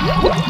Woo!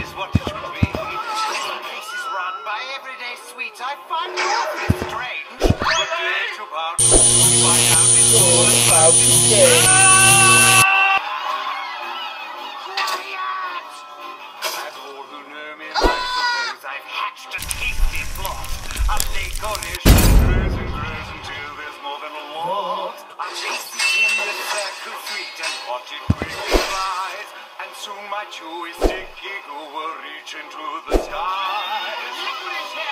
is what it should be. This is run by everyday sweets I find awfully strange. What do they all about today. As I've hatched a tasty plot. Until there's more than the and watch it. Soon my sticky go will reach into the sky. Licorice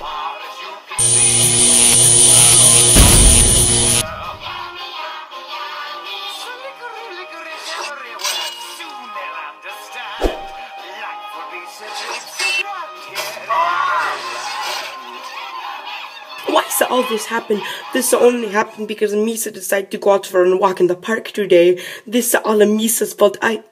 far as you can see. Licorice everywhere. Soon they'll understand. Life will be so so. All this happened. This only happened because Misa decided to go out for a walk in the park today. This is all Misa's fault. I